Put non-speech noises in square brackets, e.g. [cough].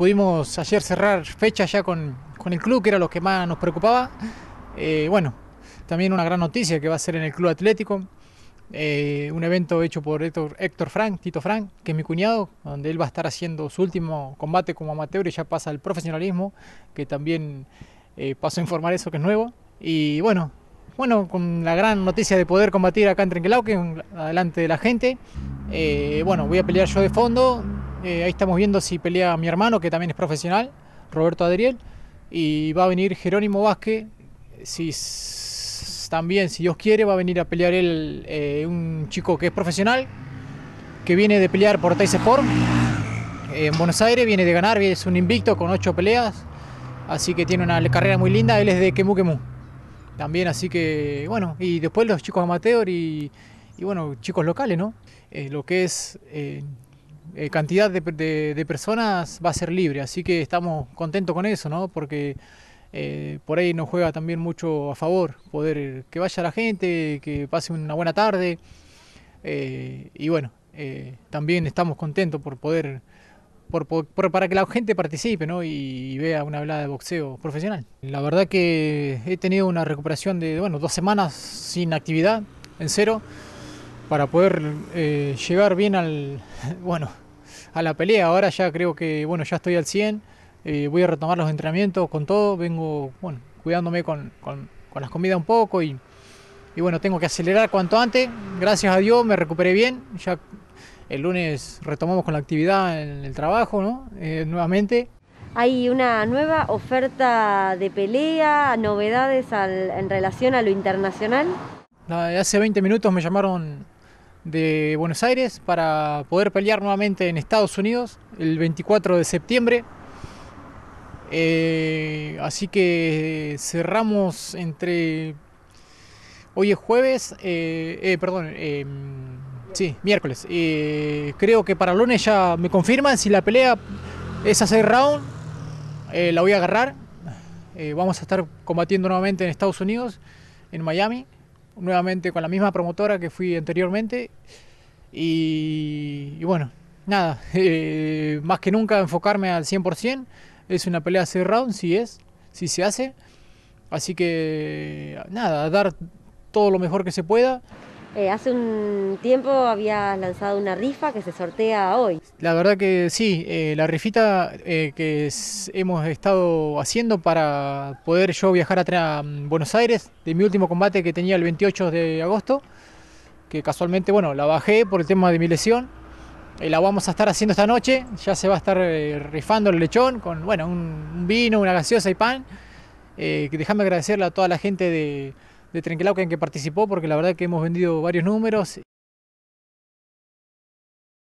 pudimos ayer cerrar fecha ya con, con, el club, que era lo que más nos preocupaba. Eh, bueno, también una gran noticia que va a ser en el Club Atlético. Eh, un evento hecho por Héctor, Héctor, Frank, Tito Frank, que es mi cuñado, donde él va a estar haciendo su último combate como amateur y ya pasa al profesionalismo, que también eh, paso a informar eso que es nuevo. Y bueno, bueno, con la gran noticia de poder combatir acá en Trenquelauque, adelante de la gente. Eh, bueno, voy a pelear yo de fondo. Eh, ahí estamos viendo si pelea mi hermano, que también es profesional, Roberto Adriel. Y va a venir Jerónimo Vázquez, si también, si Dios quiere, va a venir a pelear él, eh, un chico que es profesional, que viene de pelear por Tais Sport en Buenos Aires, viene de ganar, es un invicto con ocho peleas, así que tiene una carrera muy linda, él es de Kemu Kemu. También, así que, bueno, y después los chicos amateur y, y bueno, chicos locales, ¿no? Eh, lo que es eh, eh, cantidad de, de, de, personas va a ser libre, así que estamos contentos con eso, ¿no? Porque eh, por ahí nos juega también mucho a favor, poder que vaya la gente, que pase una buena tarde. Eh, y bueno, eh, también estamos contentos por poder, por, para que la gente participe ¿no? y, vea una velada de boxeo profesional. La verdad que he tenido una recuperación de bueno, dos semanas sin actividad, en cero, para poder eh, llegar bien al, [laughs] bueno, a la pelea. Ahora ya creo que bueno, ya estoy al 100 eh, voy a retomar los entrenamientos con todo, vengo bueno, cuidándome con, con, con las comidas un poco y, y, bueno, tengo que acelerar cuanto antes. Gracias a Dios me recuperé bien, ya el lunes retomamos con la actividad en el trabajo ¿no? Eh, nuevamente. Hay una nueva oferta de pelea, novedades al, en relación a lo internacional. Hace 20 minutos me llamaron de Buenos Aires para poder pelear nuevamente en Estados Unidos el 24 de septiembre. Eh, así que cerramos entre. Hoy es jueves, eh, eh, perdón, sí, miércoles. creo que para lunes ya me confirman si la pelea es 6 round, la voy a agarrar. vamos a estar combatiendo nuevamente en Estados Unidos, en Miami, nuevamente con la misma promotora que fui anteriormente. Y, bueno, nada, [laughs] más que nunca enfocarme al 100%. Es una pelea 6 rounds, si es, si se hace. Así que nada, dar todo lo mejor que se pueda. Eh, hace un tiempo habías lanzado una rifa que se sortea hoy. La verdad que sí, eh, la rifita eh, que hemos estado haciendo para poder yo viajar a, Buenos Aires de mi último combate que tenía el 28 de agosto, que casualmente, bueno, la bajé por el tema de mi lesión la vamos a estar haciendo esta noche. Ya se va a estar rifando el lechón con bueno, un, un vino, una gaseosa y pan. Déjame agradecerle a toda la gente de, de Trenquelauquen que participó porque la verdad que hemos vendido varios números.